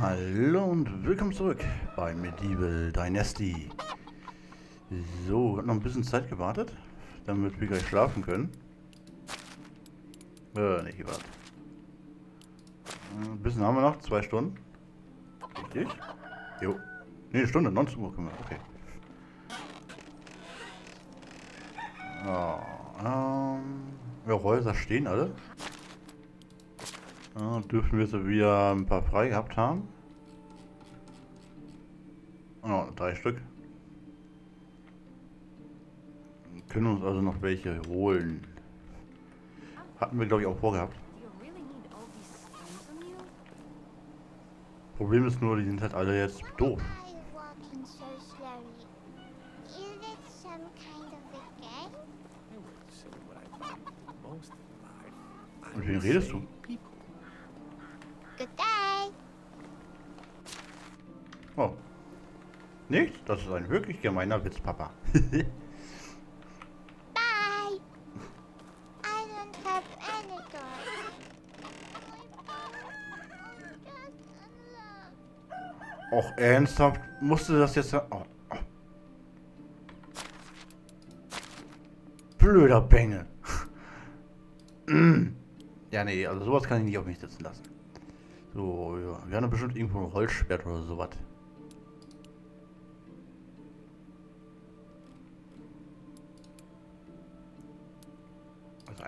Hallo und willkommen zurück bei Medieval Dynasty. So, hat noch ein bisschen Zeit gewartet, damit wir gleich schlafen können. Äh, nicht gewartet. Ein bisschen haben wir noch, zwei Stunden. Richtig? Jo. Ne, eine Stunde, 19 Uhr können wir, okay. Oh, ähm, ja, Häuser stehen alle. Ja, dürfen wir so wieder ein paar frei gehabt haben. Oh, drei Stück. Wir können uns also noch welche holen. Hatten wir glaube ich auch vorgehabt. Problem ist nur, die sind halt alle jetzt doof. Mit wem redest du? Oh. Nicht? Das ist ein wirklich gemeiner Witz, Papa. Bye. I don't have any toys. Och, ernsthaft? Musste das jetzt... Oh, oh. Blöder Bengel. Ja, nee, also sowas kann ich nicht auf mich sitzen lassen. So, ja. Wir haben bestimmt irgendwo ein Holzschwert oder sowas.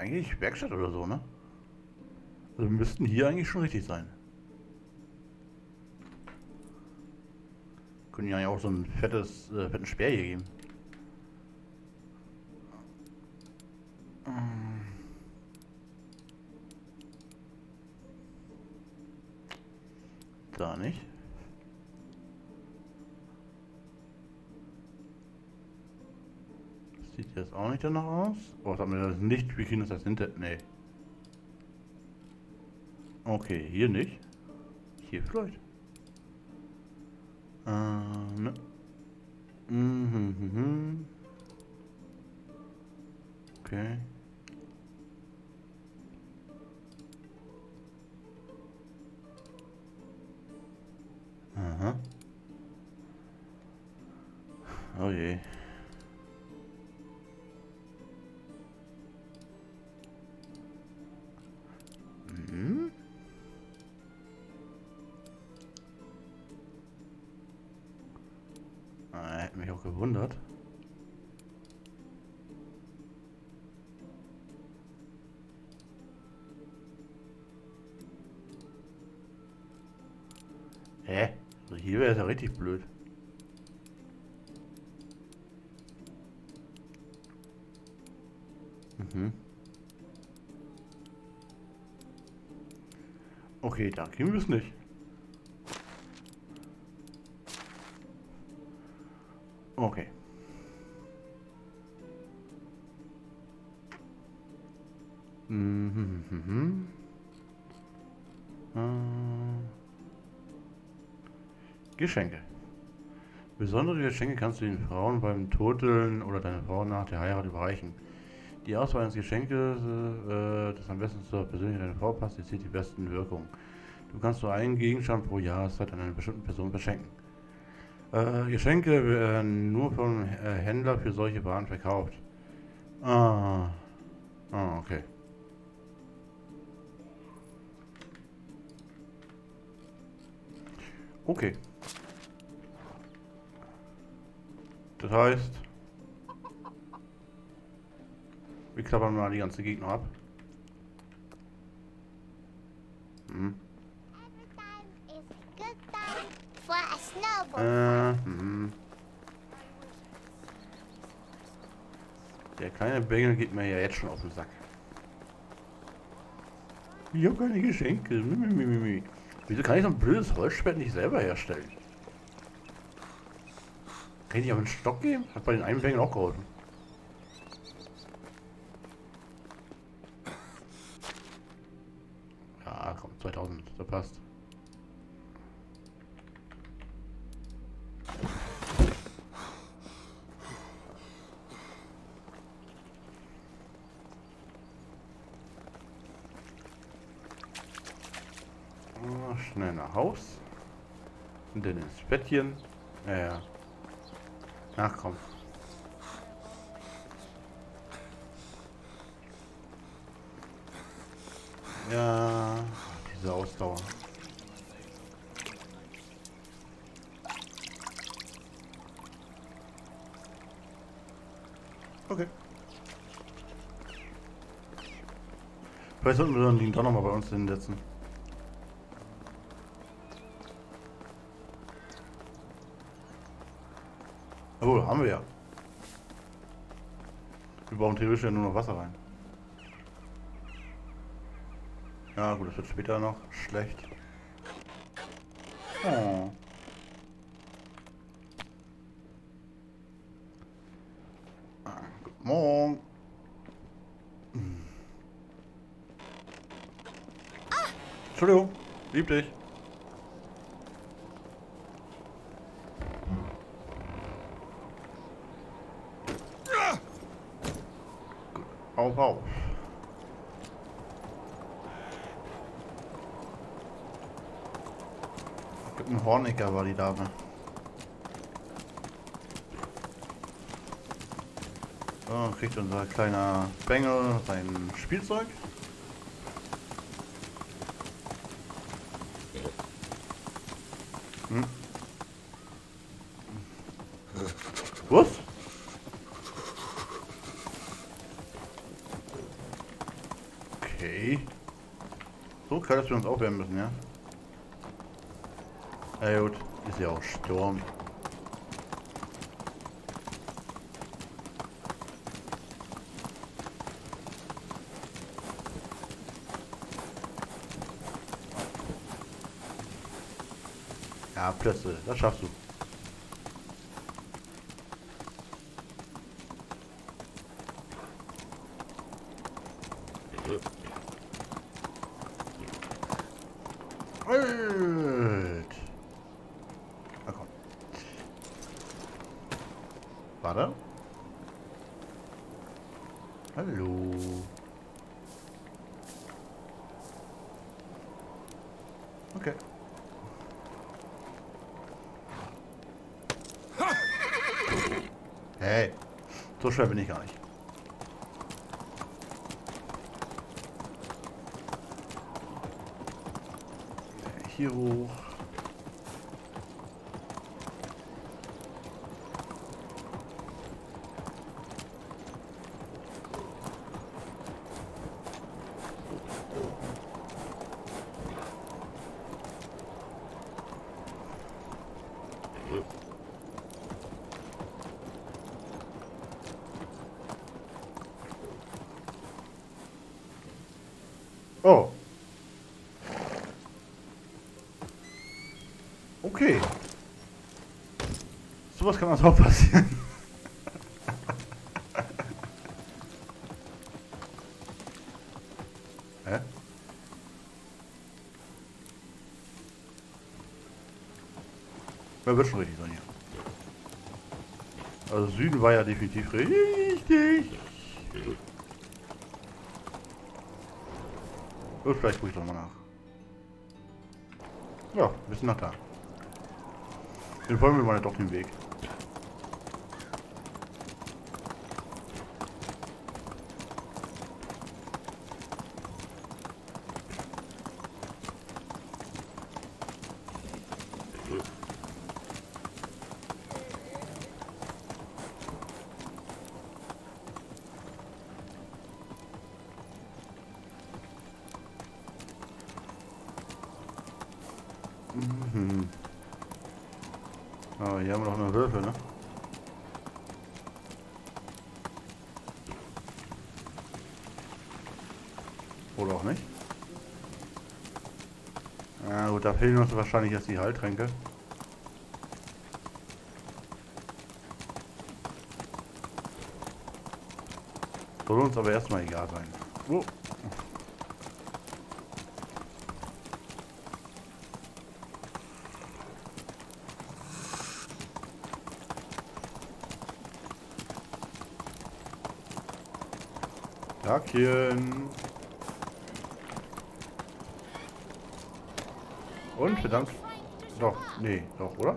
Eigentlich Werkstatt oder so, ne? Also müssten hier eigentlich schon richtig sein. Können ja auch so ein fettes, äh, fetten Speer hier geben. Da nicht. Sieht jetzt auch nicht danach aus. Oh, was haben wir das nicht? Wir kriegen das als hinter... Nee. Okay, hier nicht. Hier vielleicht. Äh, ne. Mhm, mhm, mhm. Okay. Aha. Oh je. Gewundert. Hä? Hier wäre es ja richtig blöd. Mhm. Okay, da wir es nicht. Geschenke. Besondere Geschenke kannst du den Frauen beim Toteln oder deiner Frau nach der Heirat überreichen. Die Auswahl eines Geschenkes, äh, das am besten zur Persönlichkeit deiner Frau passt, erzielt die besten Wirkungen. Du kannst nur einen Gegenstand pro Jahreszeit an eine bestimmte Person verschenken. Äh, Geschenke werden nur vom äh, Händler für solche Waren verkauft. Ah. Ah, okay. Okay. Das heißt, wir klappern mal die ganze Gegner ab. Hm. Äh, hm. Der kleine Bengel geht mir ja jetzt schon auf den Sack. Ich habe keine Geschenke. Wieso kann ich so ein blödes Holzschwert nicht selber herstellen? Kann ich auf einen Stock geben? Hat bei den Einbängen auch geholfen. Ja, komm, 2000, da passt. schnell nach Haus. Und dann ins Bettchen. Ja, ja. Ach komm. Ja, diese Ausdauer. Okay. Vielleicht sollten wir den doch nochmal bei uns hinsetzen. Brauchen theoretisch ja nur noch Wasser rein. Ja gut, das wird später noch schlecht. Oh. Ah, guten Morgen. Entschuldigung, lieb dich. Auf, auf. Horniger war die Dame. So, kriegt unser kleiner Bengel sein Spielzeug. Hm. Was? Okay. So kalt, dass wir uns aufwärmen müssen, ja? Na gut, ist ja auch Sturm. Ja, Plötze, das schaffst du. Alt. Na komm. Warte. Hallo. Okay. Hey, so schwer bin ich gar nicht. Hier hoch. Oh. Okay. Auch passieren. Hä? Wer wird schon richtig sein hier? Also Süden war ja definitiv richtig. Gut, vielleicht gucke ich doch mal nach. Ja, wir sind noch da. Den folgen wir mal doch den Weg. Fehlen uns wahrscheinlich jetzt die Heiltränke. Soll uns aber erstmal egal sein. Oh. Tagchen. Und verdammt. Doch, nee, doch, oder?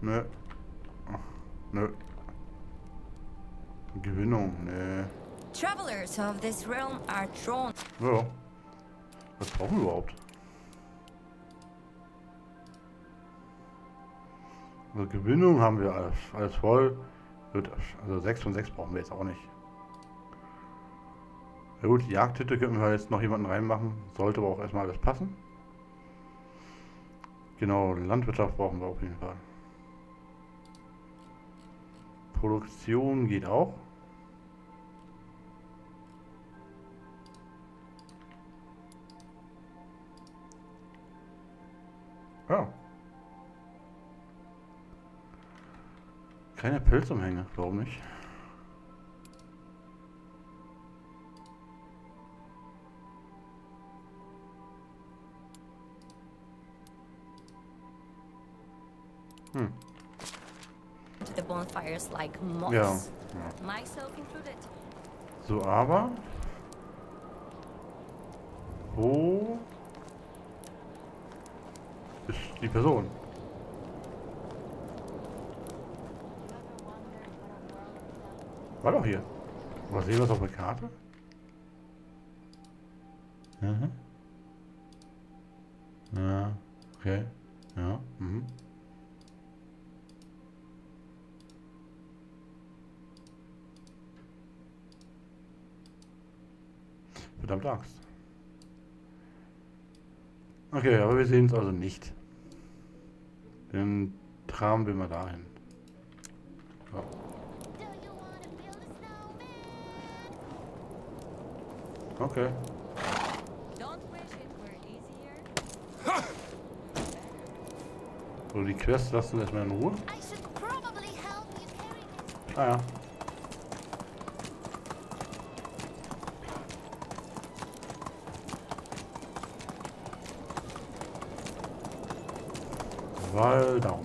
Nö. Ach, Nö. Gewinnung, nee. Travelers of this realm are drawn. Ja. Was brauchen wir überhaupt? Also Gewinnung haben wir alles, alles voll. Gut, Also 6 von 6 brauchen wir jetzt auch nicht. Ja gut, Jagdhütte könnten wir jetzt noch jemanden reinmachen. Sollte aber auch erstmal alles passen. Genau, Landwirtschaft brauchen wir auf jeden Fall. Produktion geht auch. Ja. Keine Pilzumhänge, warum nicht? Hm. to the bonfires like moths. Ja. ja. Myself included. So, aber. Wo ist die Person? War doch hier. Was sehen wir auf der Karte? Mhm. Ja, okay. Ja, mhm. Axt. Okay, aber wir sehen es also nicht. Dann tragen wir mal dahin. Ja. Okay. So, die Quest lassen wir erstmal in Ruhe. Ah ja. Waldau.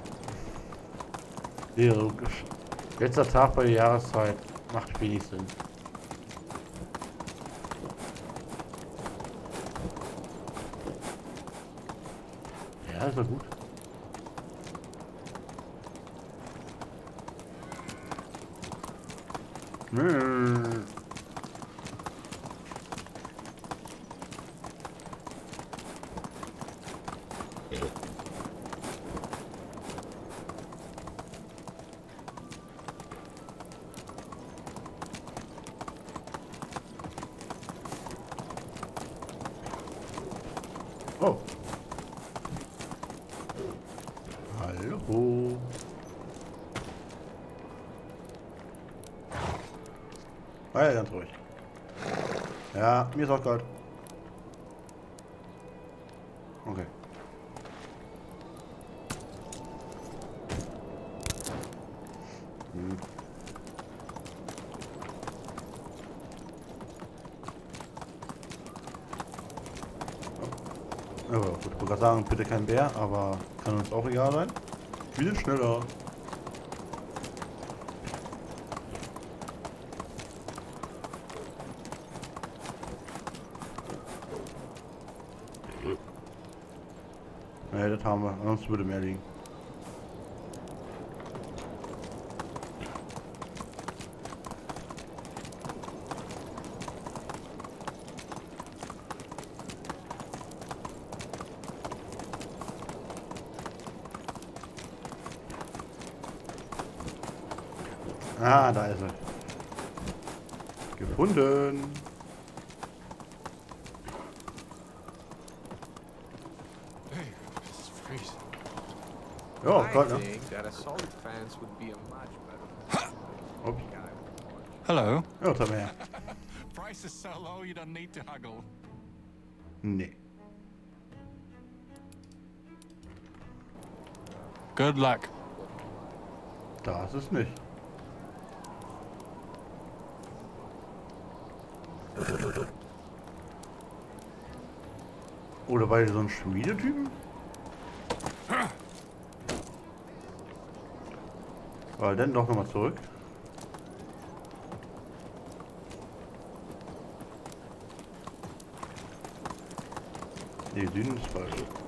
Ja, logisch. Letzter Tag bei der Jahreszeit macht wenig Sinn. Ja, ist doch gut. Nö. Oh. Hallo. Ah ja, ganz ruhig. Ja, mir ist auch kalt. Okay. Hm. Ja, gut, ich wollte gerade sagen, bitte kein Bär, aber kann uns auch egal sein. Wir sind schneller. Ne, das haben wir. Ansonsten würde mehr liegen. Ah, da ist er. Gefunden. Hey, this is freezing. Ja, I kalt, ne? think that a solid fence would be a much better Ups. guy. Hello. Ja, was haben wir her? Price is so low you don't need to haggle. Nee. Good luck. Das ist nicht. Oder bei so einem Schmiedetypen? Aber dann doch nochmal zurück. Die Süden ist falsch.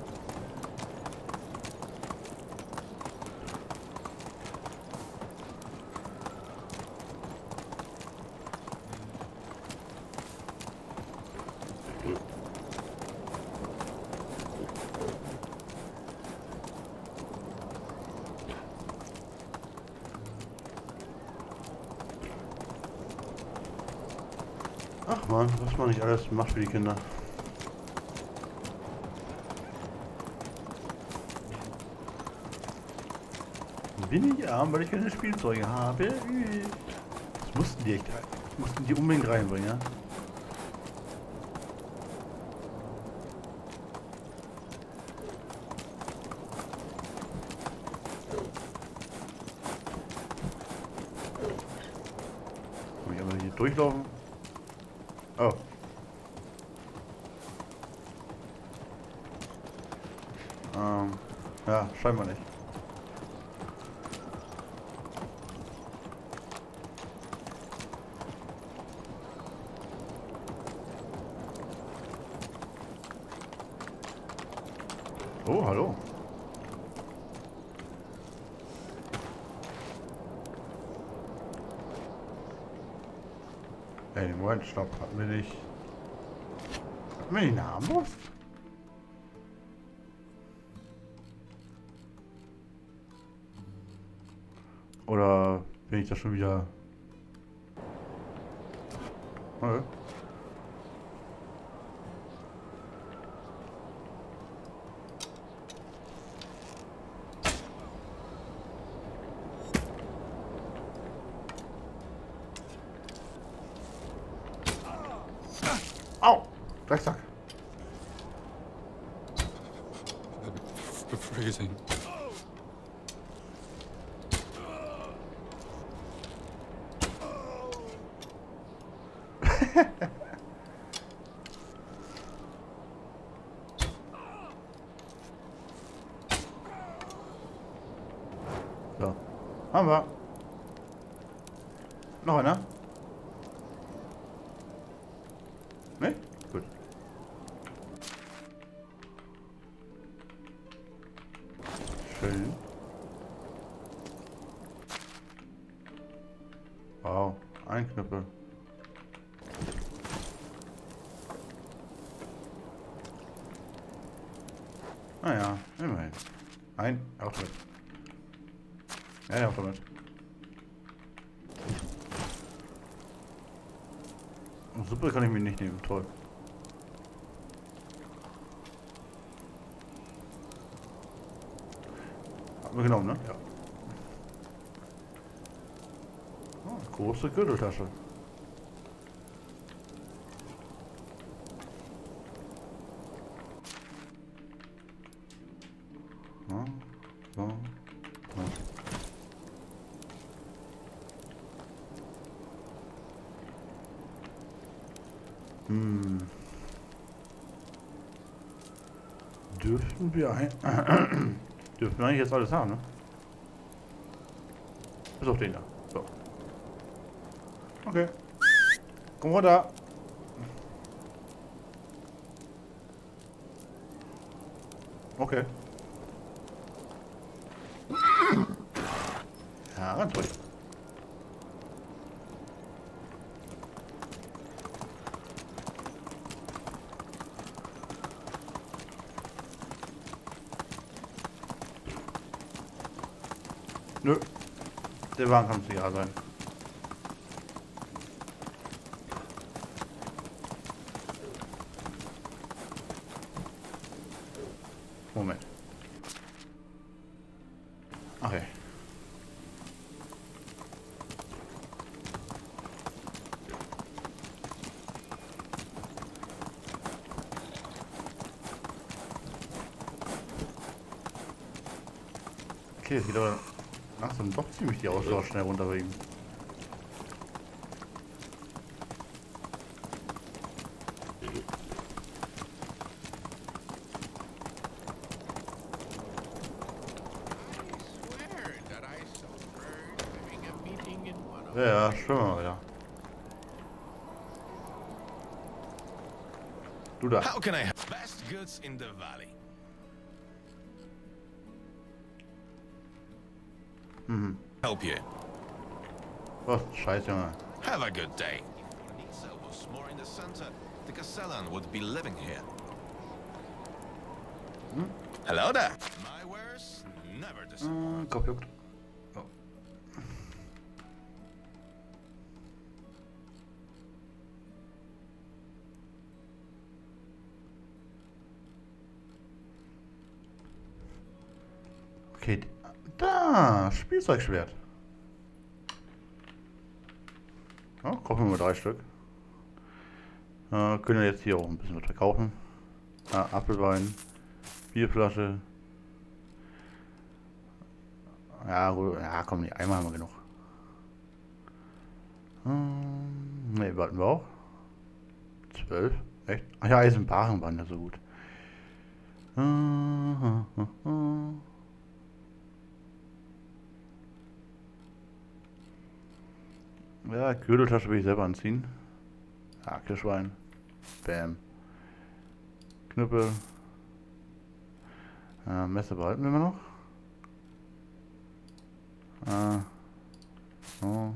Macht für die Kinder. Bin ich arm, weil ich keine Spielzeuge habe? Das mussten die echt. Mussten die unbedingt reinbringen, ja? Durchlaufen? Oh. Ähm, ja, scheinbar nicht. Oh, hallo. Ey, Moment, stopp. Hatten wir nicht... Wir nicht eine Armbrust? Oder bin ich da schon wieder... Okay. Haben Suppe kann ich mir nicht nehmen, toll. Haben wir genommen, ne? Ja. Oh, große Gürteltasche. Ja, so, so. Hm. Dürften wir ein dürften wir eigentlich jetzt alles haben, ne? Bis auf den da. So. Okay. Komm runter. Okay. Ja, ganz ruhig. Nö. Der Wagen kann egal sein. Moment. Okay. Okay, es geht aber doch ziemlich die Ausdauer schnell runterbringen. Ja, schwimmen wir wieder. Du da. How can I help? Best goods in the valley. Help you. Was? Scheiß, Junge. Have a good day. Was more in the center. The Castellan would be living here. Hello there. My wares never disappoint. Juckt. Oh. Okay, da, Spielzeugschwert. Kaufen wir mal drei Stück. Äh, können wir jetzt hier auch ein bisschen was verkaufen. Ah, Apfelwein, Bierflasche, ja, ja, komm, die einmal haben wir genug. Hm, ne, warten wir auch. Zwölf? Echt? Ach ja, Eisenbaren waren ja so gut. Ja, Gürteltasche will ich selber anziehen. Ja, Kirschwein. Bam. Knüppel. Äh, Messer behalten wir immer noch. Ah. So.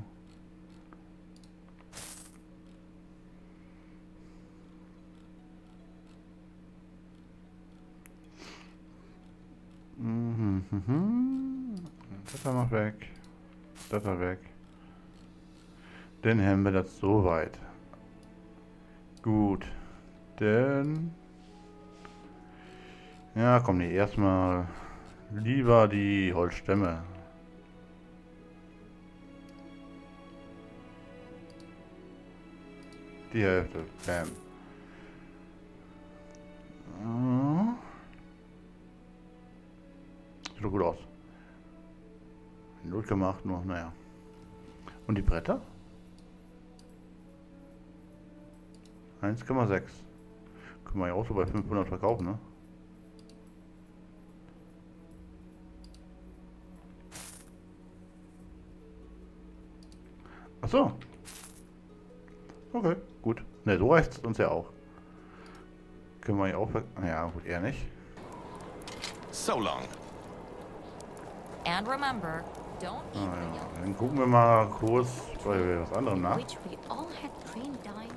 Mhm, mhm. Das war noch weg. Das war weg. Dann haben wir das soweit. Gut. Dann. Ja, komm, nee, erstmal lieber die Holzstämme. Die Hälfte. Bam. Sieht doch gut aus. Null gemacht, nur, naja. Und die Bretter? 1,6. Können wir ja auch so bei 500 verkaufen, ne? Ach so. Okay, gut. Ne, so reicht es uns ja auch. Können wir ja auch... ver- Ja, gut, eher nicht. So long. And remember, don't eat Ah, ja. Dann gucken wir mal kurz bei was anderem nach. which we all had green diamonds.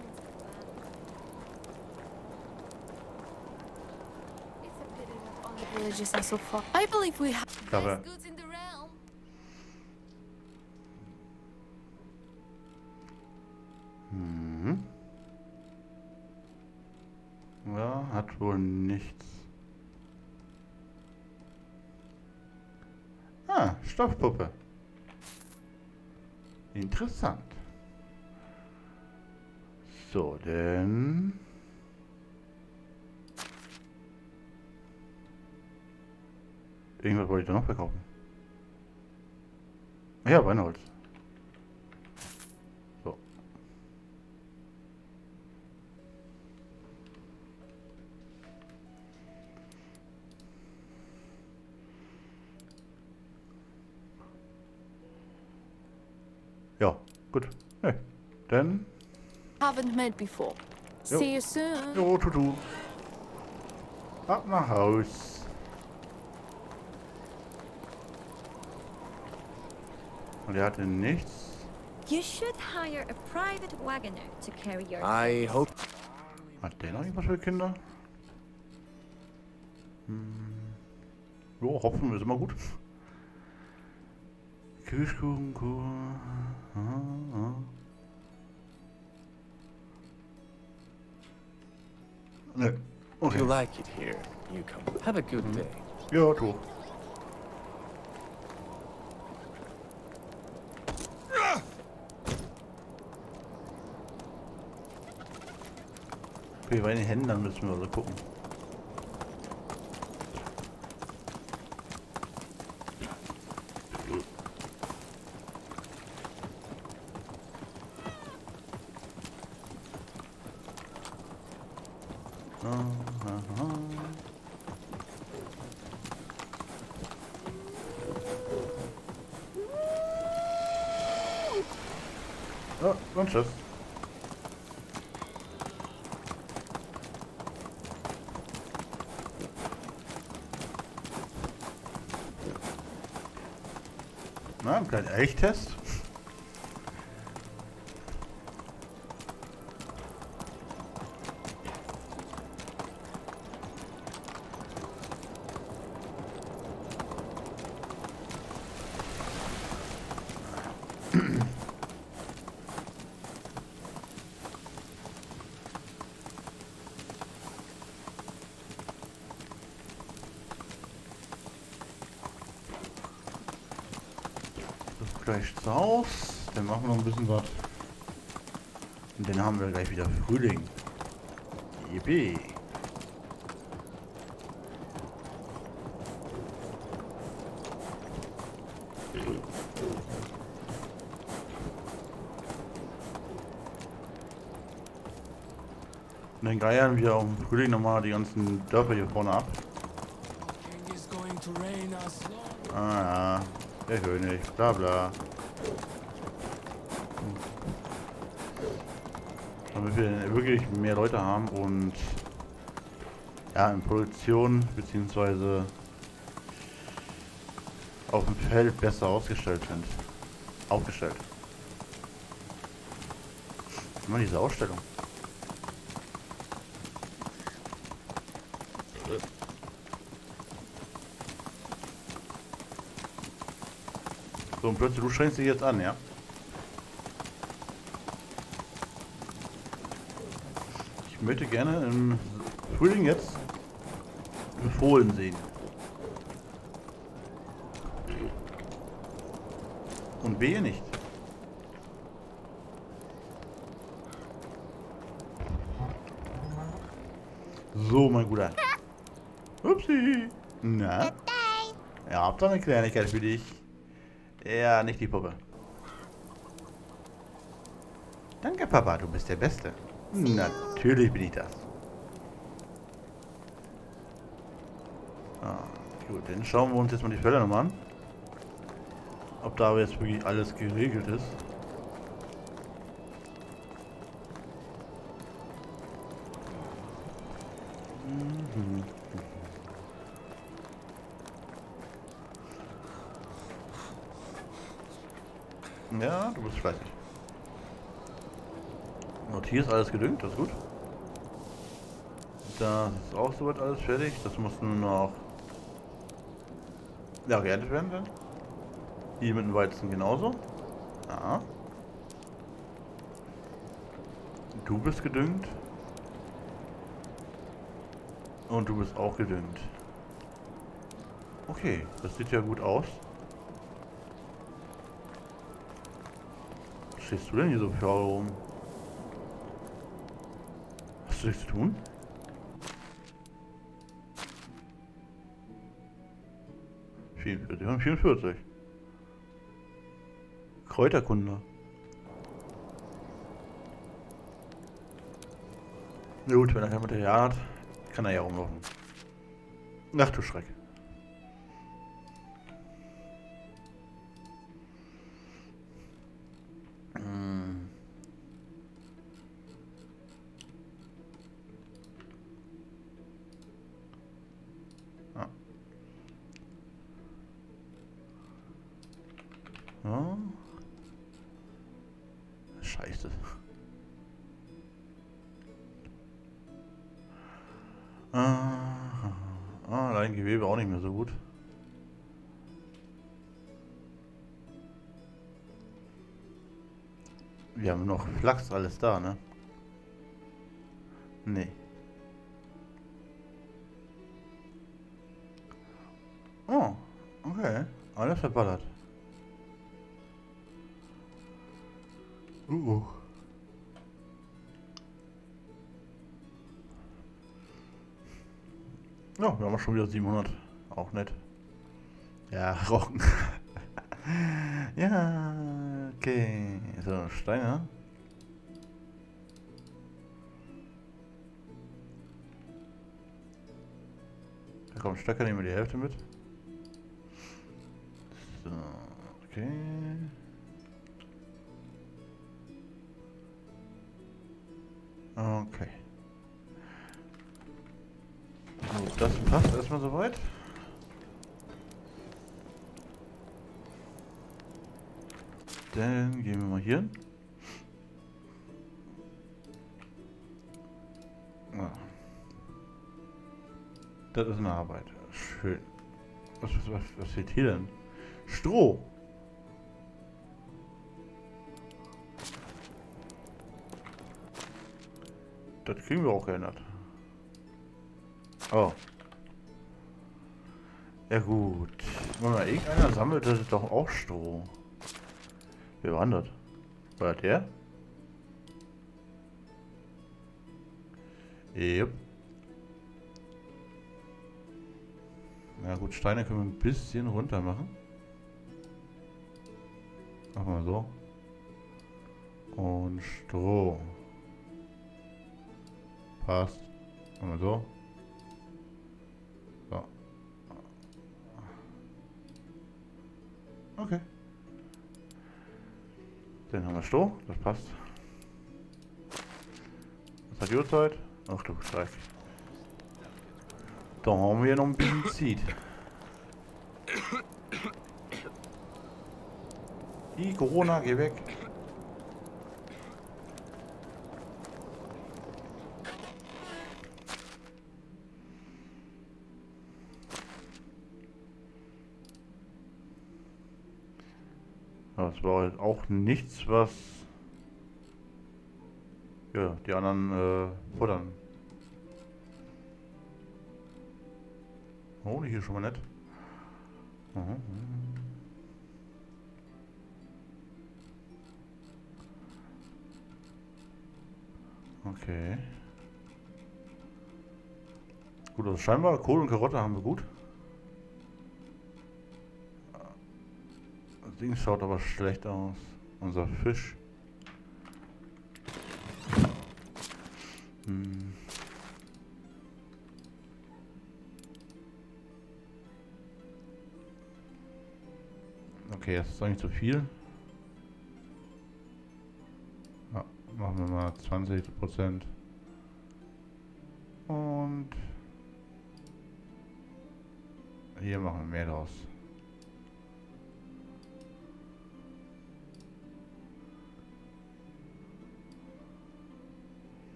It's a pity that all the villages are so far. I believe we have. Aber Best goods in the realm. Mhm. Ja, hat wohl nichts. Ah, Stoffpuppe. Interessant. So, denn... Irgendwas wollte ich da noch verkaufen. Ja, Brennholz. So. Ja, gut. Nee. Dann, Haven't met before. See you soon. jo, tutu. Ab nach Haus. Und er hatte nichts. You should hire a private wagoner to carry your I hope Hat der noch irgendwas für Kinder? Hm. Jo, Hopfen ist immer gut. Kirschkuchen, Kuchen. Ah, ah. Ne. you Okay. like it here, newcomer. Have a good day. Ja, du. Bei den Händlern müssen wir so gucken. Ah, ah, ah. Ja, und tschüss. Na, ein kleiner Elchtest. Das gleich aus. Dann machen wir noch ein bisschen was. Und dann haben wir gleich wieder Frühling. Yippie. Und dann geiern wir auch im Frühling nochmal die ganzen Dörfer hier vorne ab. Ah ja, der König, bla bla. Damit wir wirklich mehr Leute haben und ja, in Produktion beziehungsweise auf dem Feld besser ausgestellt sind. Aufgestellt. Immer diese Ausstellung. So, und plötzlich, du strengst dich jetzt an, ja? Möchte gerne im Frühling jetzt Fohlen sehen. Und wehe nicht. So, mein Guter. Upsi. Na? Ja, hab doch eine Kleinigkeit für dich. Ja, nicht die Puppe. Danke, Papa, du bist der Beste. Natürlich bin ich das. Ah, gut, dann schauen wir uns jetzt mal die Felder nochmal an. Ob da jetzt wirklich alles geregelt ist. Mhm. Ja, du bist fleißig. Und hier ist alles gedüngt, das ist gut. Da ist auch soweit alles fertig. Das muss nur noch ja, geerntet werden dann. Hier mit dem Weizen genauso. Ja. Du bist gedüngt. Und du bist auch gedüngt. Okay, das sieht ja gut aus. Was stehst du denn hier so faul rum? Hast du nichts zu tun? Vierundvierzig, 44. Kräuterkunde. Na gut, wenn er kein Material hat, kann er ja rumlaufen. Ach du Schreck. Scheiße. Ah, dein Gewebe auch nicht mehr so gut. Wir haben noch Flachs alles da, ne? Nee. Oh, okay. Alles verballert. Schon wieder 700. Auch nett. Ja, rocken. ja, okay. So, Steine. Da kommt Stöcker, nehmen wir die Hälfte mit. Was, fehlt hier denn? Stroh. Das kriegen wir auch geändert. Oh. Ja gut. Moment mal, irgendeiner sammelt das doch auch Stroh. Wer war das? War das der? Yep. Na gut, Steine können wir ein bisschen runter machen. Machen wir so. Und Stroh. Passt. Machen wir so. So. Okay. Dann haben wir Stroh, das passt. Was hat die Uhrzeit? Ach du Schreck. Da haben wir noch ein bisschen Zeit. Die Corona, geh weg. Das war halt auch nichts, was ja, die anderen äh, futtern. Oh, hier schon mal nett. Mhm. Okay. Gut, also scheinbar Kohl und Karotte haben wir gut. Das Ding schaut aber schlecht aus. Unser Fisch. Hm. Okay, das ist eigentlich zu viel. Ja, machen wir mal 20 Prozent. Und hier machen wir mehr draus.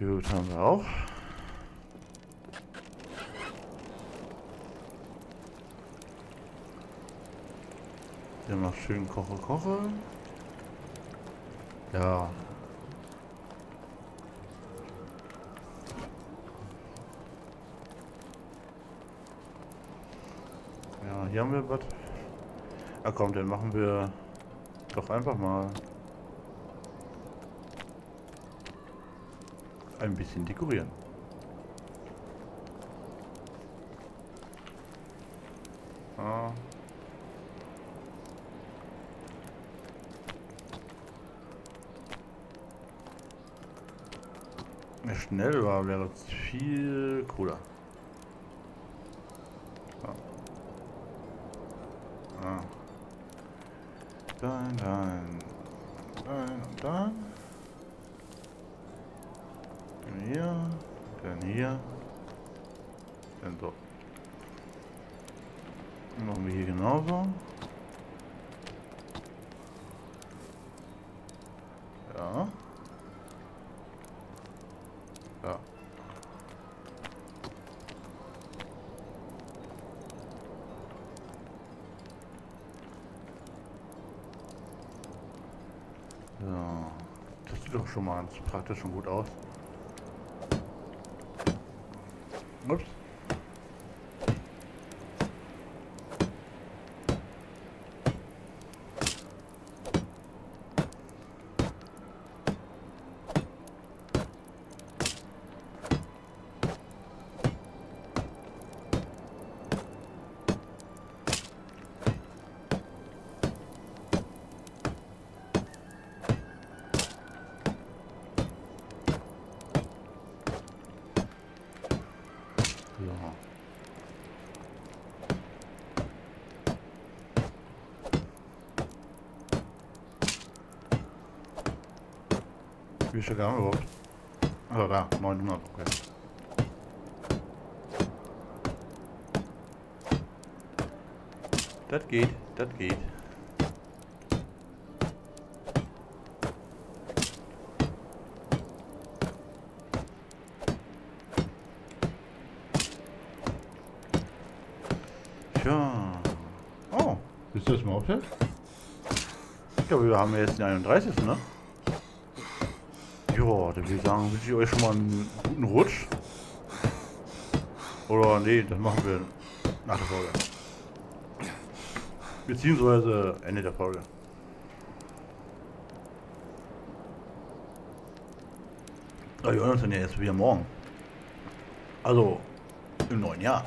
Gut, haben wir auch. Der macht schön Koche, Koche. Ja. Ja, hier haben wir was. Ah komm, dann machen wir doch einfach mal ein bisschen dekorieren. Ah. Schnell war, wäre es viel cooler. Ah. Ah. Dann, dann, dann und dann. Dann hier, dann hier, dann so. Machen wir hier genauso. Ja. Ja. So. Das sieht doch schon mal ganz praktisch und gut aus. Ups. Ja. Viel haben wir überhaupt? Also da, 900, okay. Das geht, das geht. Tja. Oh, ist das mal aufhört? Ich glaube, wir haben jetzt den 31. ne? Ja, dann würde ich sagen, wünsche ich euch schon mal einen guten Rutsch. Oder nee, das machen wir nach der Folge. Beziehungsweise Ende der Folge. Aber wir hören uns dann ja jetzt wieder morgen. Also, im neuen Jahr.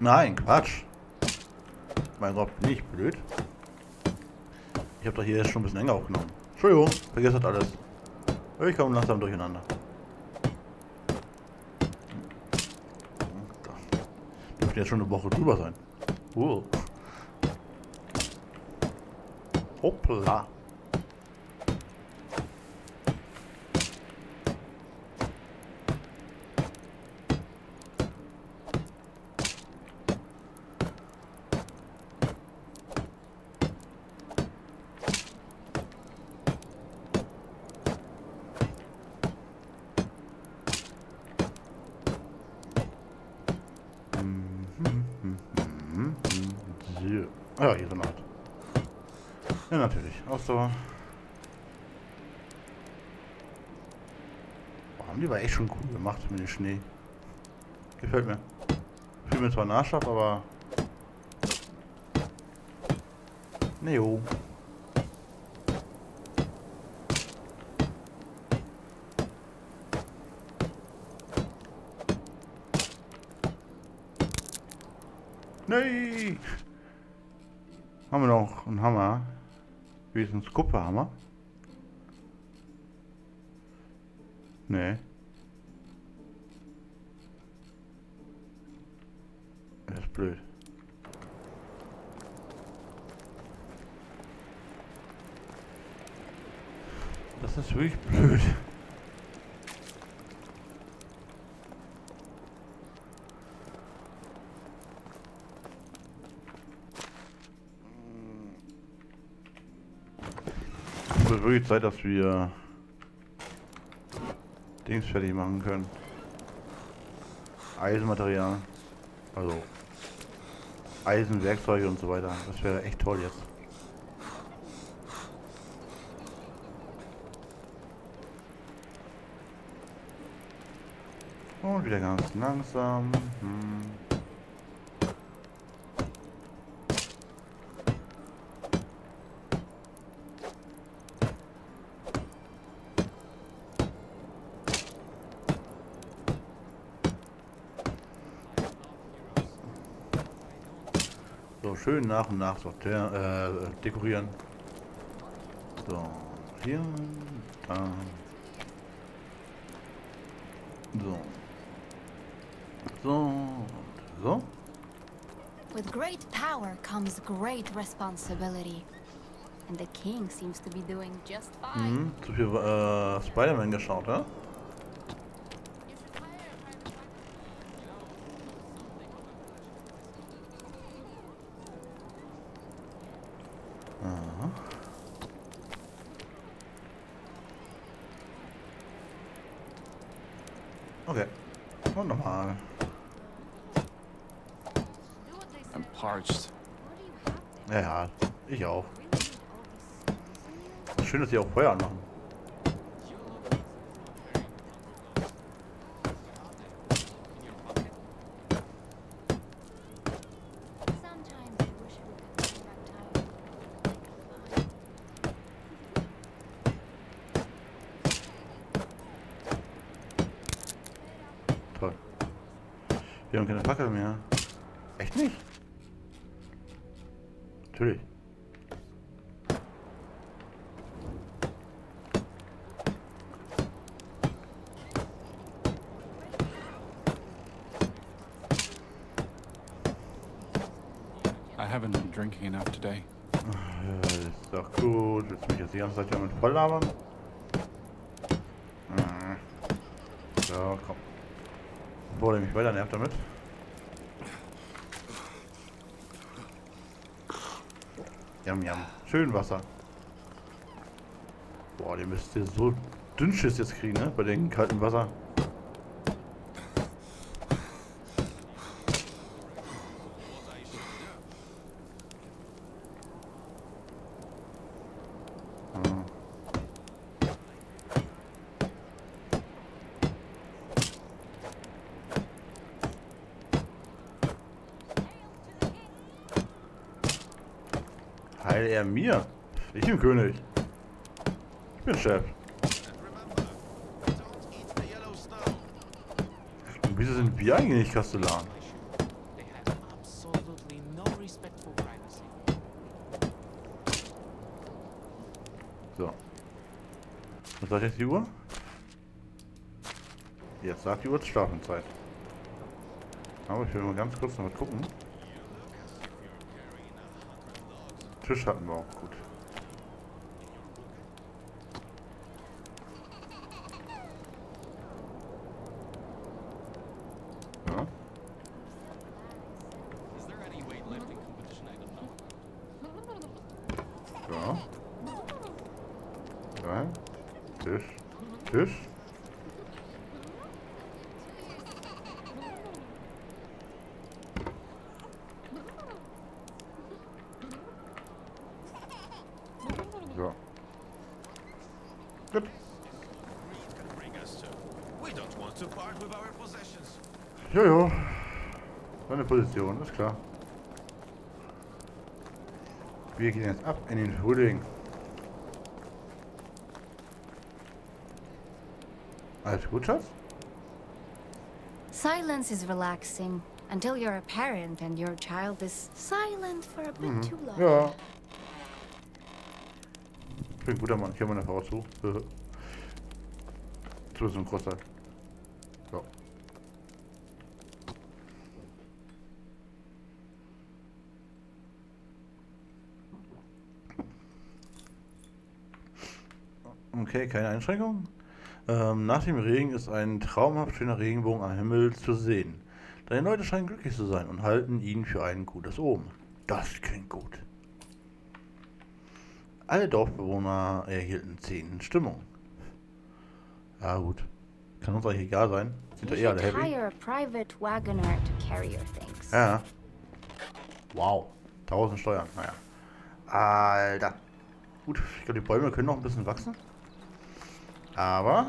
Nein, Quatsch. Mein Gott, bin ich blöd. Ich habe doch hier jetzt schon ein bisschen enger aufgenommen. Entschuldigung, vergesst das alles. Ich komme langsam durcheinander. Dürfte jetzt schon eine Woche drüber sein. Uh. Hoppla. Mit dem Schnee. Gefällt mir. Fühl mir zwar Nachschlag, aber... Neo. Nee! Haben wir noch einen Hammer? Wenigstens Kupferhammer? Nee. Das ist blöd. Das ist wirklich blöd. Zeit, dass wir Dings fertig machen können. Eisenmaterial. Also Eisenwerkzeuge und so weiter. Das wäre echt toll jetzt. Und wieder ganz langsam. Hm. So, schön nach und nach sortieren, äh, dekorieren. So, hier, da. So. So, so. With great power comes great responsibility. And the king seems to be doing just fine. Mhm. Zu viel äh, Spider-Man geschaut, ja? Aha. Okay. Und nochmal. I'm parched. Ja, ja, ich auch. Schön, dass sie auch Feuer lucky enough today. Das ist doch gut. jetzt bin ich jetzt die ganze Zeit damit voll labern? Äh, so, komm. Bevor der mich weiter nervt damit. Jam, jam. Schön Wasser. Boah, den müsst ihr so dünnschiss jetzt kriegen, ne? Bei dem kalten Wasser. Heil er mir. Ich bin König. Ich bin Chef. Und wieso sind wir eigentlich Kastellan? So. Was sagt jetzt die Uhr? Jetzt sagt die Uhr Schlafenszeit. Aber ich will mal ganz kurz noch mal gucken. Tisch hatten wir auch gut. Ab in den Frühling. Alles gut, Schatz? Silence is relaxing until you're a parent and your child is silent for a bit too long. Ja. Ich bin ein guter Mann, ich höre meiner Frau zu. Zumindest ein Großteil. Okay, keine Einschränkung. Ähm, nach dem Regen ist ein traumhaft schöner Regenbogen am Himmel zu sehen. Deine Leute scheinen glücklich zu sein und halten ihn für ein gutes Omen. Das klingt gut. Alle Dorfbewohner erhielten 10 Stimmung. Ja gut. Kann uns eigentlich egal sein. Sind doch eh alle happy. Ja. Wow. 1000 Steuern. Naja. Alter. Gut, ich glaube, die Bäume können noch ein bisschen wachsen. Aber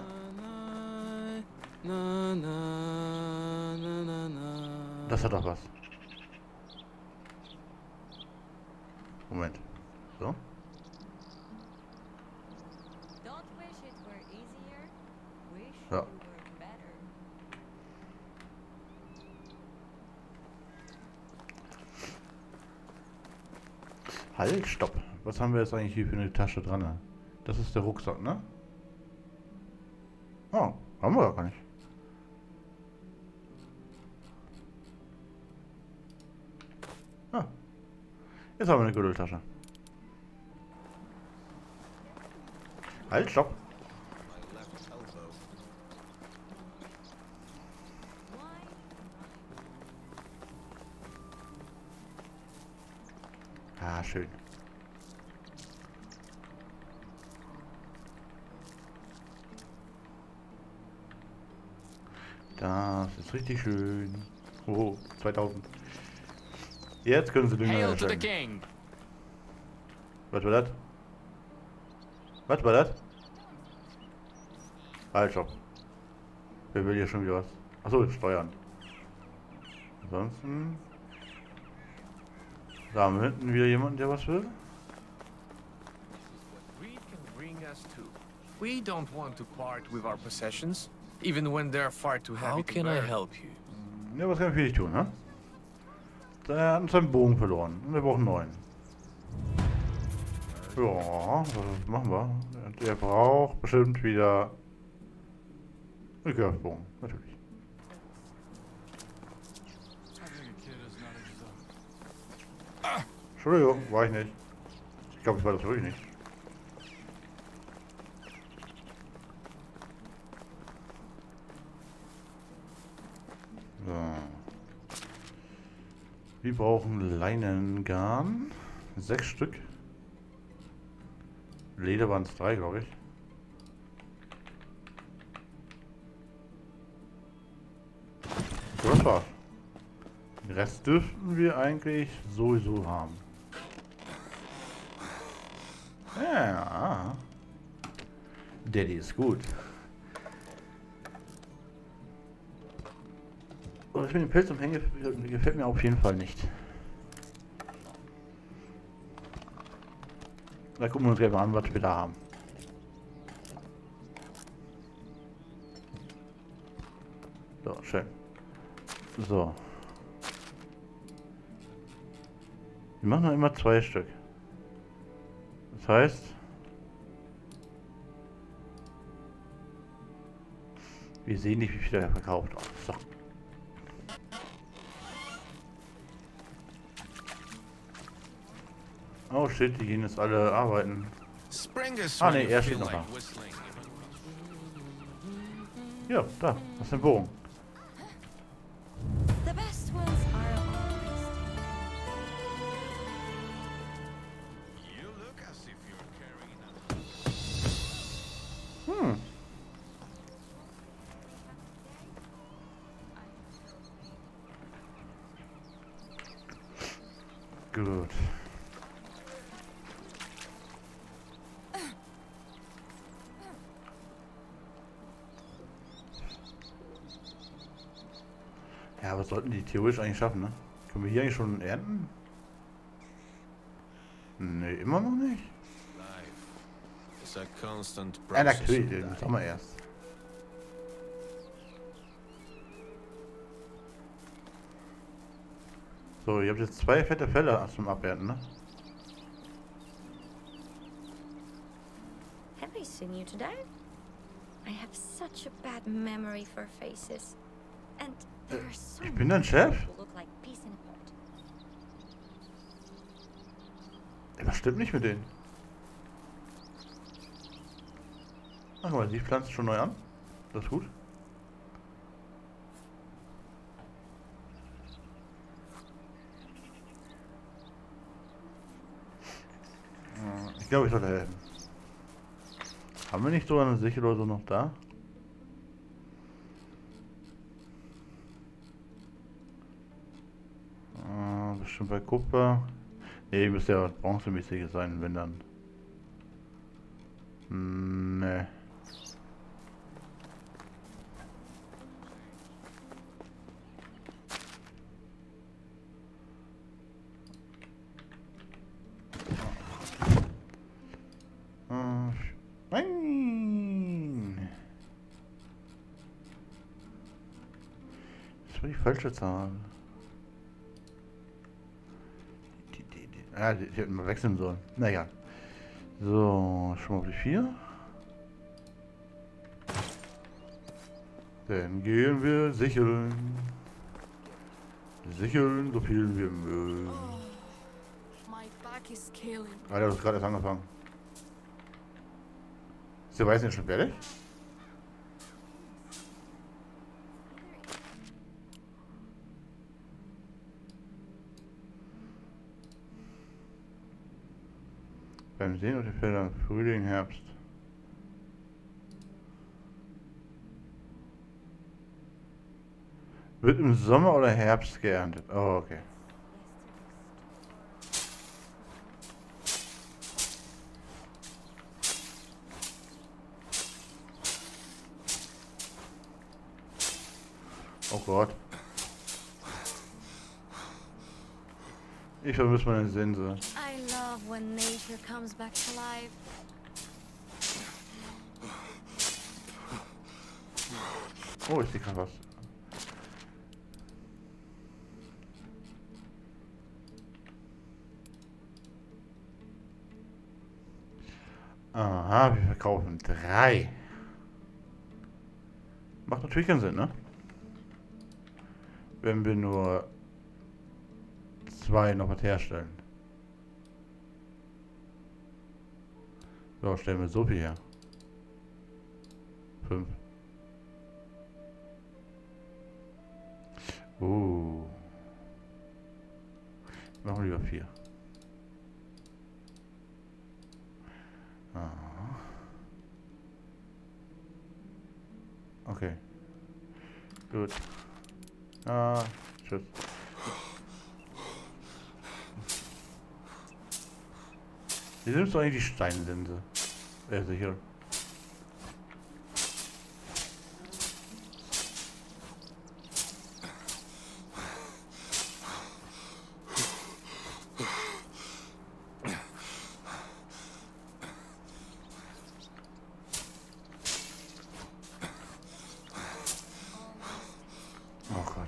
das hat doch was. Moment. So. Ja. Halt, stopp. Was haben wir jetzt eigentlich hier für eine Tasche dran? Das ist der Rucksack, ne? Oh, haben wir gar nicht. Ah. Jetzt haben wir eine Gürteltasche. Halt, stopp. Ah, schön. Das ist richtig schön. Oh, 2000. Jetzt können sie Dünger Hail to the erstellen. king! Was war das? Was war das? Halt, stopp. Wer will hier schon wieder was? Achso, Steuern. Ansonsten... Da haben wir hinten wieder jemanden, der was will. We don't want to part with our possessions, even when they're far too heavy How can I help you? Ja, was kann ich für dich tun, ne? Der hat uns seinen Bogen verloren. Und wir brauchen einen neuen. Ja, was machen wir? Der braucht bestimmt wieder einen Curvebogen, natürlich. Entschuldigung, war ich nicht. Ich glaube, ich war das wirklich nicht. Wir brauchen Leinengarn. Sechs Stück. Leder waren es drei, glaube ich. Das war's. Den Rest dürften wir eigentlich sowieso haben. Ja. Daddy ist gut. Und das mit dem Pilz umhängen gefällt mir auf jeden Fall nicht. Da gucken wir uns gleich mal an, was wir da haben. So, schön. So. Wir machen noch immer zwei Stück. Das heißt... Wir sehen nicht, wie viel er verkauft. Oh, shit, die gehen jetzt alle arbeiten. Ah, you er steht noch da. Ja, da, das ist ein Bogen. Theoretisch eigentlich schaffen, ne? Können wir hier eigentlich schon ernten? Nee, immer noch nicht. Ja, natürlich, den. Sommer erst. So, ihr habt jetzt zwei fette Fälle zum Abwerten, ne? Have I seen you today? I have such a bad memory for faces. And there are so ich bin dein Chef? Ey, Was stimmt nicht mit denen? Ach mal, die pflanzt schon neu an. Das ist gut. Äh, Ich glaube, ich sollte helfen. Haben wir nicht so eine Sichel oder so noch da? Bestimmt bei Kupfer. Nee, müsste ja was Bronzemäßiges sein, wenn dann. Hm, Nein! Das war die falsche Zahl. Die, die, ah, hätten wir wechseln sollen. Naja. So, schon mal auf die 4. Dann gehen wir sicheln. Sicheln, so viel wir mögen. Alter, du hast gerade erst angefangen. Ist der Weiß nicht schon fertig? Beim Sehen und den Feldern Frühling, Herbst. Wird im Sommer oder Herbst geerntet? Oh, okay. Oh Gott. Ich vermisse meine Sense. When nature comes back to life. Oh, ich sehe gerade was. Aha, wir verkaufen drei. Macht natürlich keinen Sinn, ne? Wenn wir nur zwei noch was herstellen. So, stellen wir so viel her. Fünf. Uh. Machen wir lieber vier. Ah. Okay. Gut. Ah, tschüss. Wie nimmst du eigentlich die Steinlinse? Äh, sicher. Oh Gott.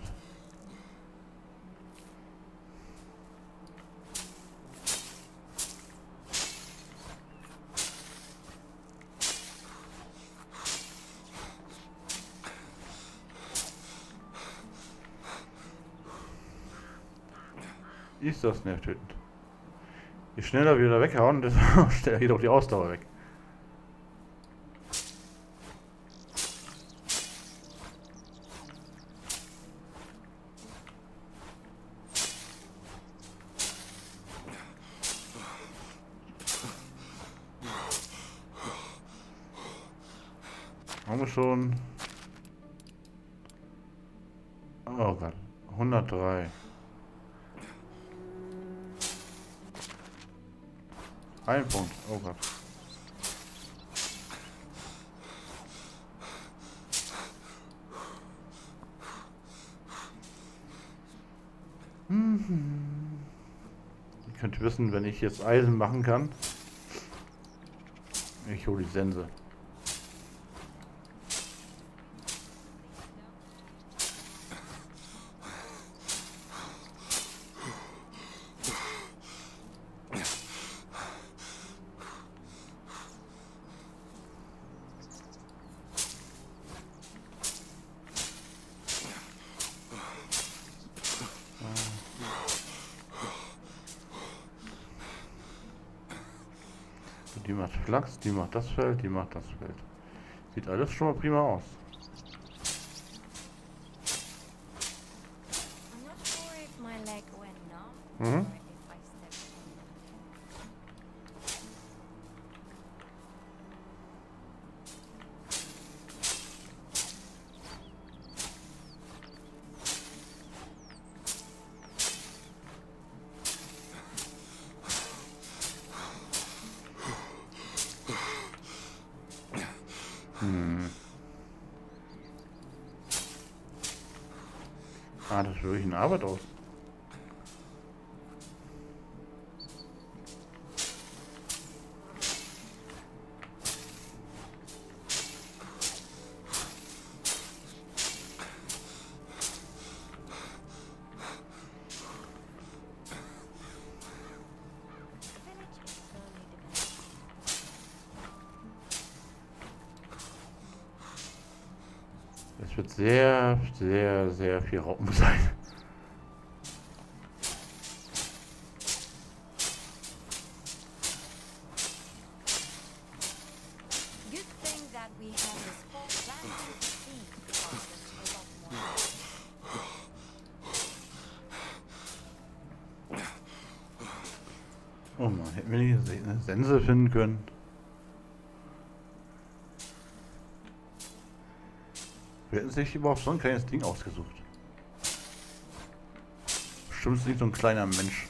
Das nervtötend. Je schneller wir da weghauen, desto schneller geht auch die Ausdauer weg. Haben wir schon. Oh Gott. 103. Ein Punkt. Oh Gott. Mhm. Ihr könnt wissen, wenn ich jetzt Eisen machen kann. Ich hole die Sense. Die Flachs, die macht das Feld, die macht das Feld. Sieht alles schon mal prima aus. I'm Ist wirklich eine Arbeit aus. Es wird sehr, sehr, sehr viel Raupen sein. Sense finden können. Wir hätten sich überhaupt so ein kleines Ding ausgesucht. Bestimmt nicht so ein kleiner Mensch.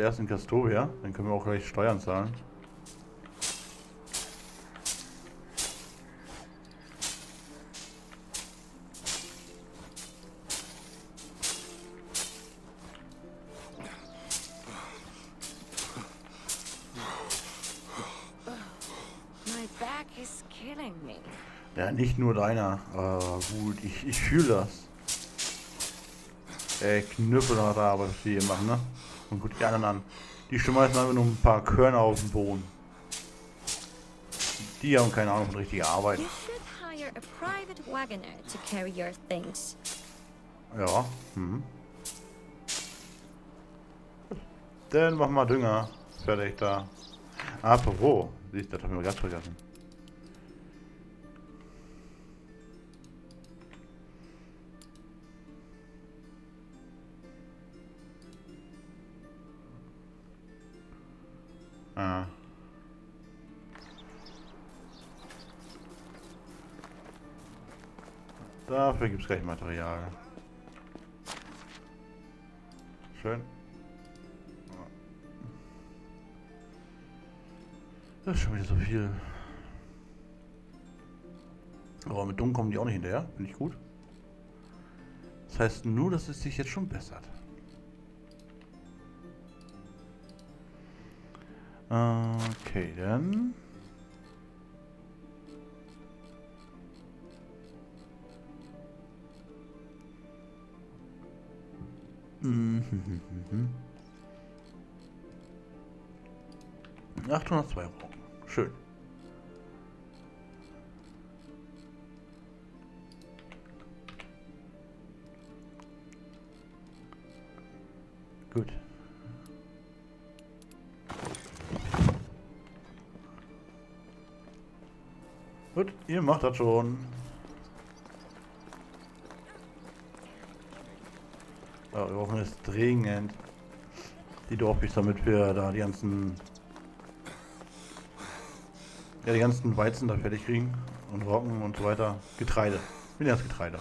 Zuerst in Castoria, dann können wir auch gleich Steuern zahlen. Ja, nicht nur deiner. Äh, gut, ich, ich fühle das. Ey, knüppelharte Arbeit, was die hier machen, ne? Und gut, die anderen an. Die schmeißen einfach nur ein paar Körner auf den Boden. Die haben keine Ahnung von richtiger Arbeit. Ja. Hm. Dann mach mal Dünger. Fertig da. Apropos. Siehst du, das haben wir ganz vergessen. Ah. Dafür gibt es gleich Material. Schön. Das ist schon wieder so viel. Aber mit Dumm kommen die auch nicht hinterher. Finde ich gut. Das heißt nur, dass es sich jetzt schon bessert. Okay, dann. Mhm. 802 Euro. Schön. Gut. Gut, ihr macht das schon. Ja, wir brauchen jetzt dringend die Dorfis, damit wir da die ganzen ja, die ganzen Weizen da fertig kriegen und Roggen und so weiter. Getreide. Bin das Getreide.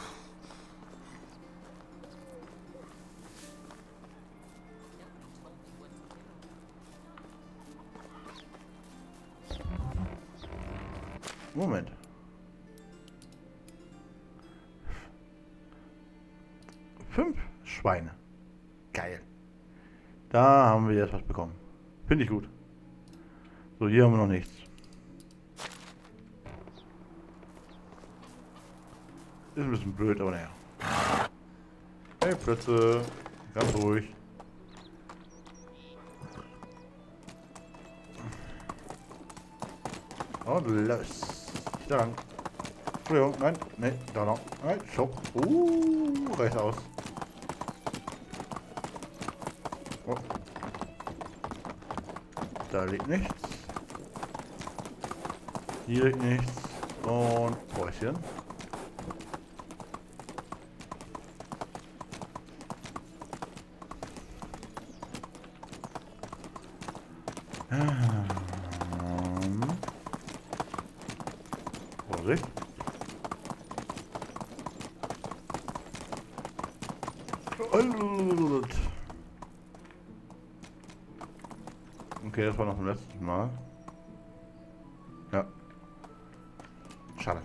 Moment. Fünf Schweine. Geil. Da haben wir jetzt was bekommen. Finde ich gut. So, hier haben wir noch nichts. Ist ein bisschen blöd, aber naja. Hey, Plätze. Ganz ruhig. Und los. Da lang. Entschuldigung, nein, nein, da noch. Nein, stopp. Uh, rechts aus. Oh. Da liegt nichts. Hier liegt nichts. Und Päuschen. Ähm. Vorsicht. Und. Okay, das war noch zum letzten Mal. Ja. Schade.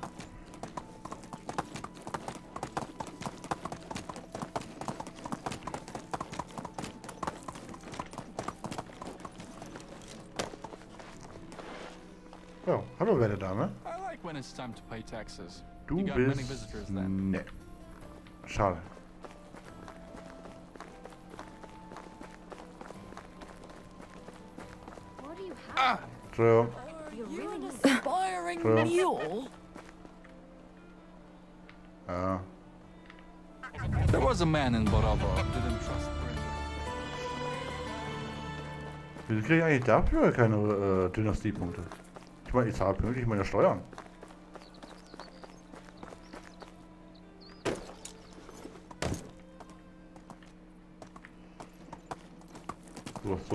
Ja, hallo werte Dame. I like when it's time to pay taxes. Du you got many bist... visitors then. Ne. Schade. What do you have? Entschuldigung. mule. Ja. There was a man in who didn't trust. Wieso kriege ich eigentlich dafür keine äh, Dynastiepunkte? Ich meine, ich zahle pünktlich meine Steuern.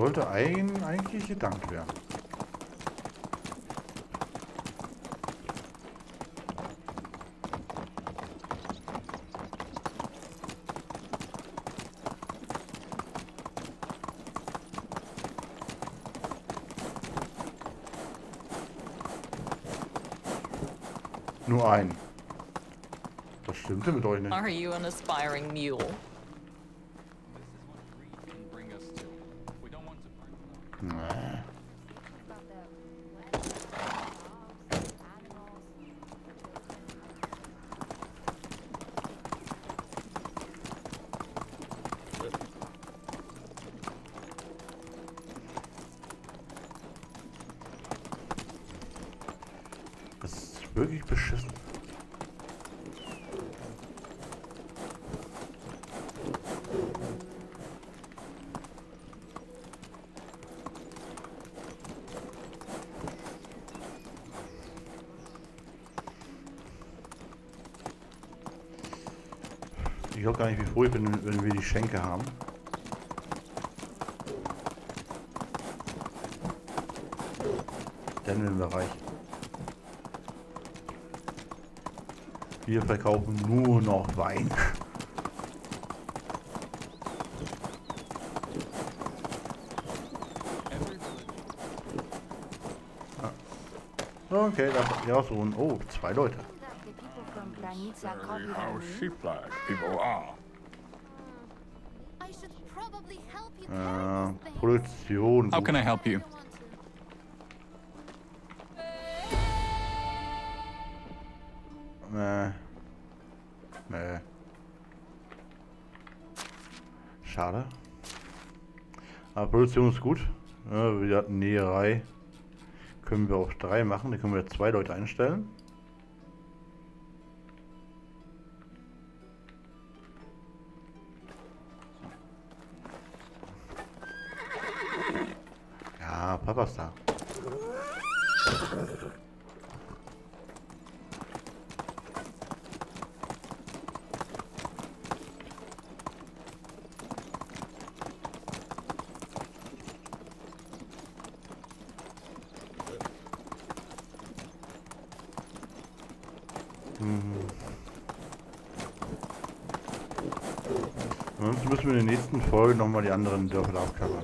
Sollte ein, eigentlich gedankt werden. Nur ein. Was stimmte mit euch nicht? Are you an aspiring mule? Nee. Das ist wirklich beschissen. Gar nicht, wie froh ich bin, wenn wir die Schenke haben. Dann werden wir reich. Wir verkaufen nur noch Wein. Okay, da ja so ein. Oh, zwei Leute. How sheep-like people are. Thing. Produktion. How can I help you? Nee. Nee. Schade. Aber Produktion ist gut. Ja, wir hatten Näherei. Können wir auf drei machen. Da können wir zwei Leute einstellen. Folge nochmal die anderen Dörfer abcovern.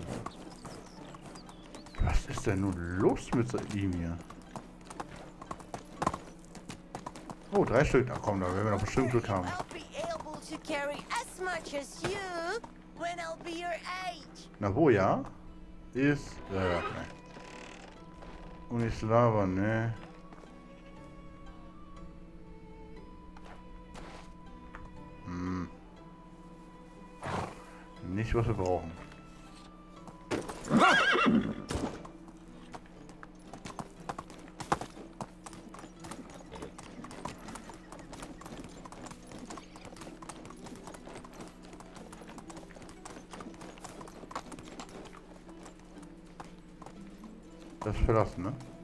Was ist denn nun los mit so- ihm hier? Oh, drei Stück. Ach komm, da werden wir doch bestimmt Glück haben. Na wo, ja? Ist, äh, ne. Unislava, ne. Nicht, was wir brauchen. Das verlassen, ne?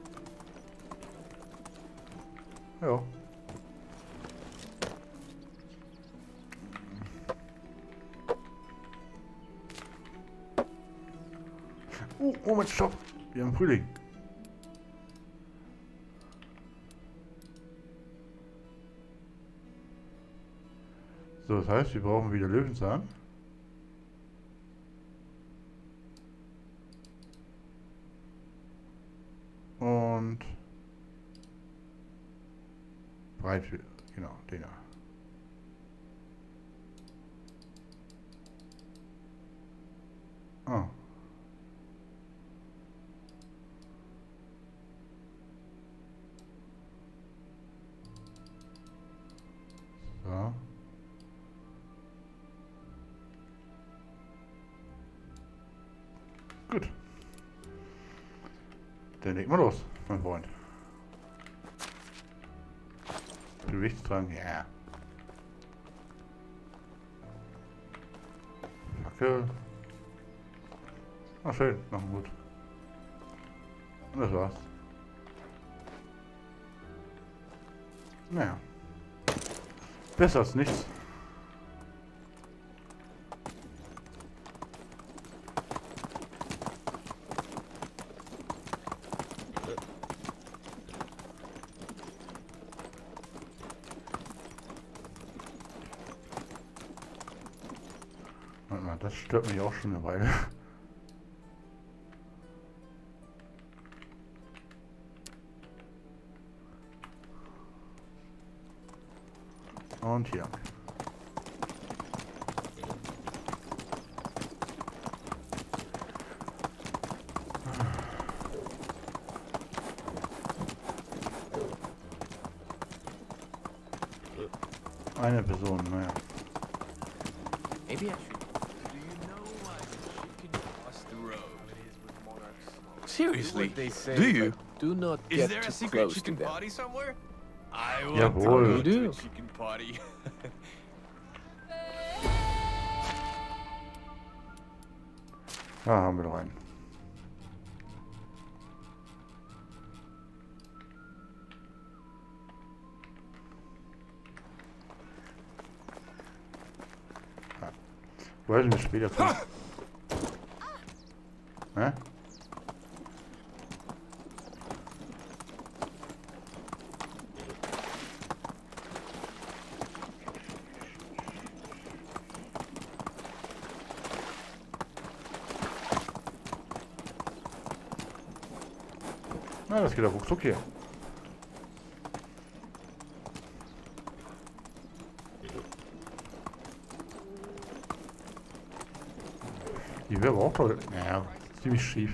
Moment, stopp. Wir haben Frühling. So, das heißt, wir brauchen wieder Löwenzahn. Wir los, mein Freund. Gewichtstrang, ja. Fackel. Ah, schön, noch gut. Und das war's. Naja. Besser als nichts. Stört mich auch schon eine Weile. Und hier. Eine Person, naja. Maybe I should. Seriously? What they say, Do you? but Do not Is get there a too secret close chicken to them. party somewhere? I want Jawohl. to go You to do. a chicken party. Da haben wir noch einen. Woher sind wir später kommen? Hä? Das geht ja ruckzuck hier. Die wäre auch toll. Naja, ziemlich schief.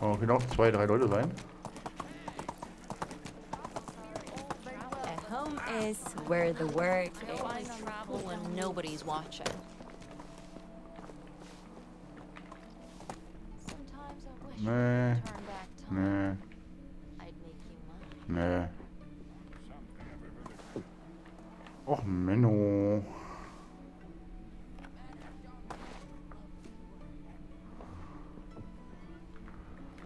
Oh, genau zwei, drei Leute sein. At home is where the work I don't want to travel when nobody's watching. Nee, nee, nee. Och, Menno.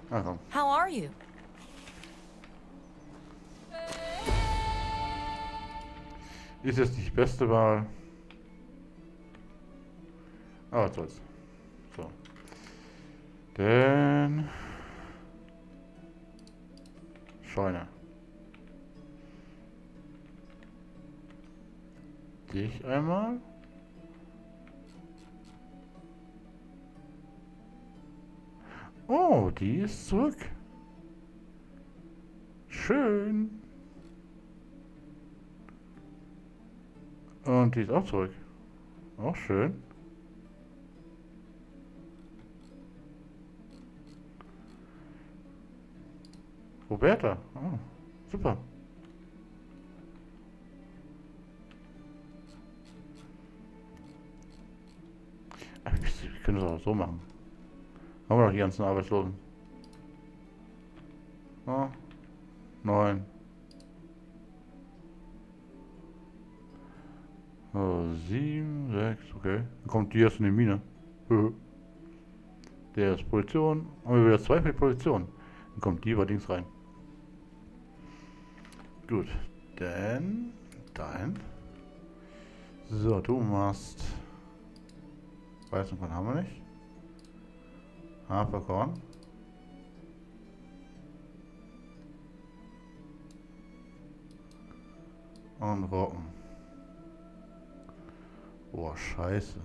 Komm. How are you? Ist jetzt nicht die beste Wahl. Aber was soll's. Dich einmal. Oh, die ist zurück. Schön. Und die ist auch zurück. Auch schön. Roberta. Oh, super. Können das auch so machen. Haben wir noch die ganzen Arbeitslosen. Oh, neun. So, sieben, sechs, okay. Dann kommt die erst in die Mine. Der ist Produktion. Haben wir wieder zwei für Produktion. Dann kommt die allerdings rein. Gut. Dann dahin. So, du machst. Weizenkorn haben wir nicht. Haferkorn. Und Roggen. Boah, scheiße.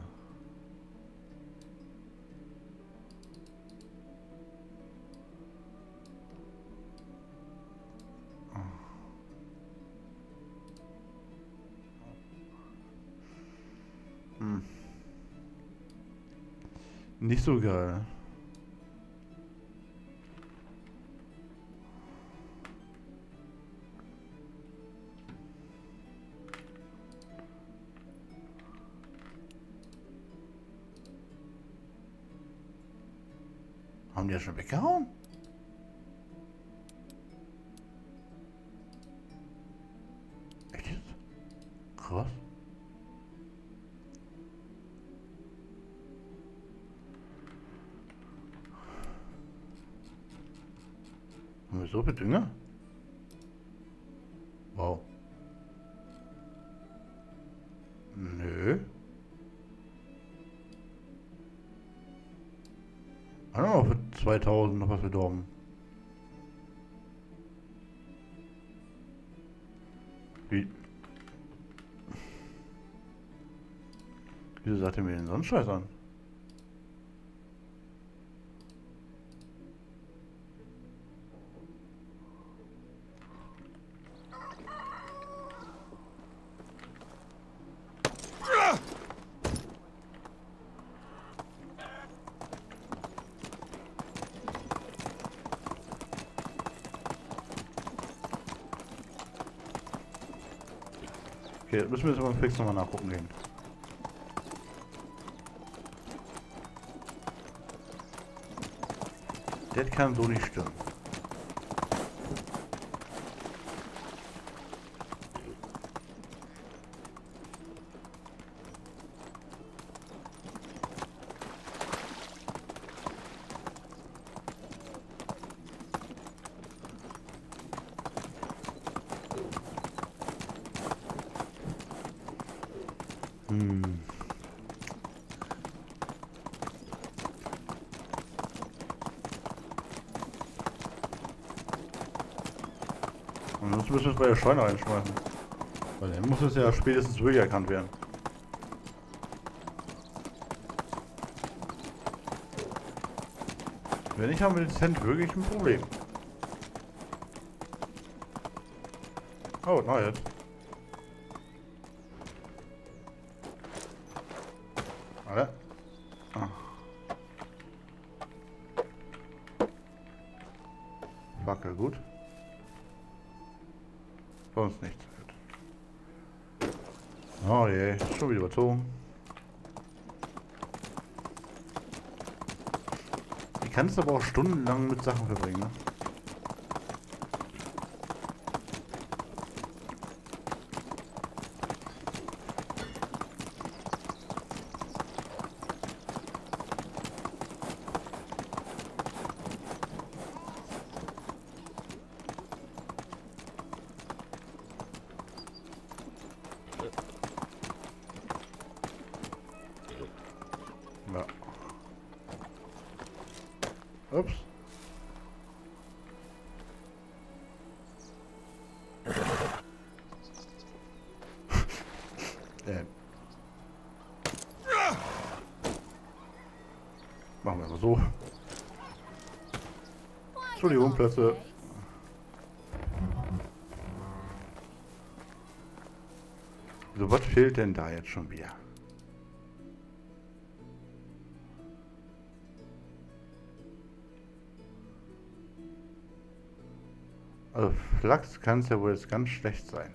Nicht so geil. Haben die ja schon weggehauen? So viel Dünger? Wow. Nö. Auch noch für 2000 noch was verdorben. Wie? Wieso sagt er mir den sonst Scheiß an? Okay, müssen wir jetzt aber fix nochmal nachgucken gehen. Das kann so nicht stimmen. Der Scheune reinschmeißen. Weil dann muss es ja spätestens wirklich erkannt werden. Wenn nicht, haben wir Cent wirklich ein Problem. Oh, na jetzt. Überzogen. Die kannst du aber auch stundenlang mit Sachen verbringen, ne? Ja. Ups. äh. Machen wir mal so. Entschuldigung, Plätze. So, was fehlt denn da jetzt schon wieder? Flachs kann es ja wohl jetzt ganz schlecht sein.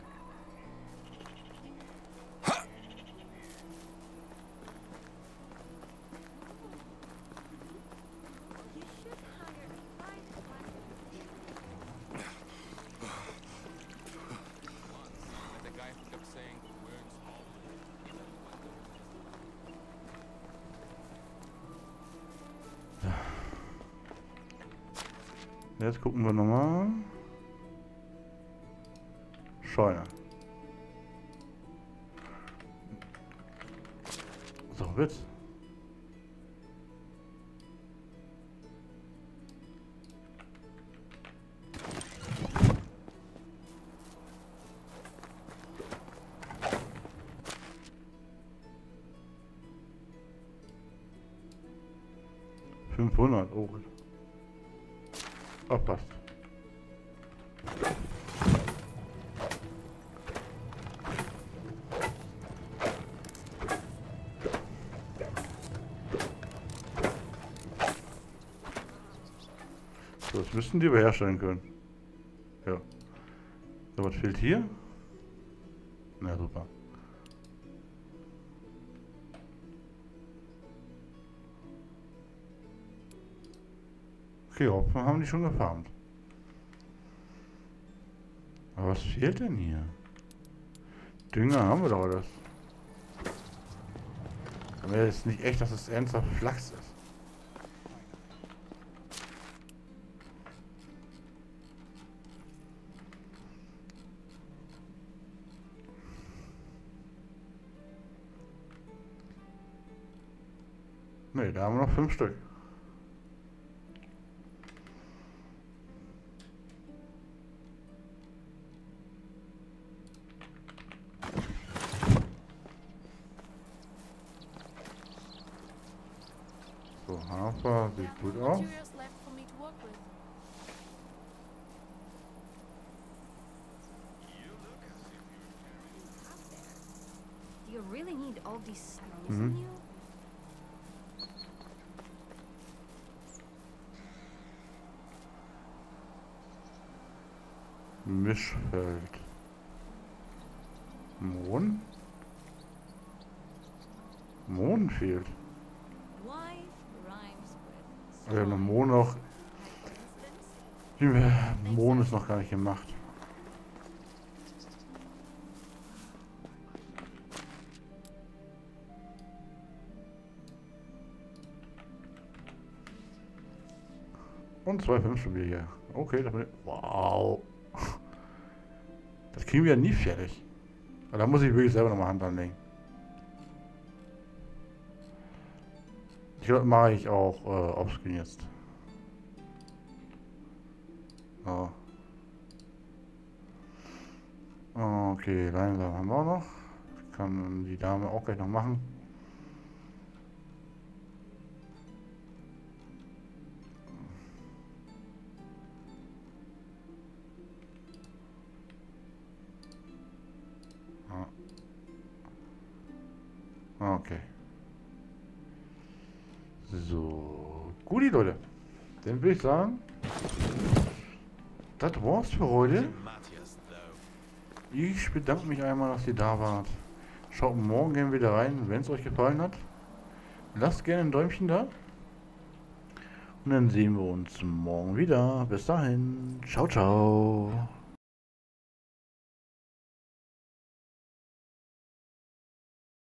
Müssten die beherstellen können. Ja. So, was fehlt hier? Na super. Okay, Hopfen haben die schon gefarmt. Aber was fehlt denn hier? Dünger haben wir doch alles. Aber jetzt nicht echt, dass es ernsthaft Flachs ist. Ne, da haben wir noch fünf Stück. Mischfeld. Mohn? Mohn fehlt. Wir haben. Mohn noch. Mohn ist noch gar nicht gemacht. Und zwei schon wieder hier. Okay, ich. Wow kriegen wir nie fertig. Da muss ich wirklich selber nochmal Hand anlegen. Ich glaube, mache ich auch äh, offscreen jetzt. So. Okay, langsam haben wir auch noch. Kann die Dame auch gleich noch machen. Ich sagen, das war's für heute. Ich bedanke mich einmal, dass ihr da wart. Schaut morgen gerne wieder rein, wenn es euch gefallen hat. Lasst gerne ein Däumchen da. Und dann sehen wir uns morgen wieder. Bis dahin. Ciao, ciao.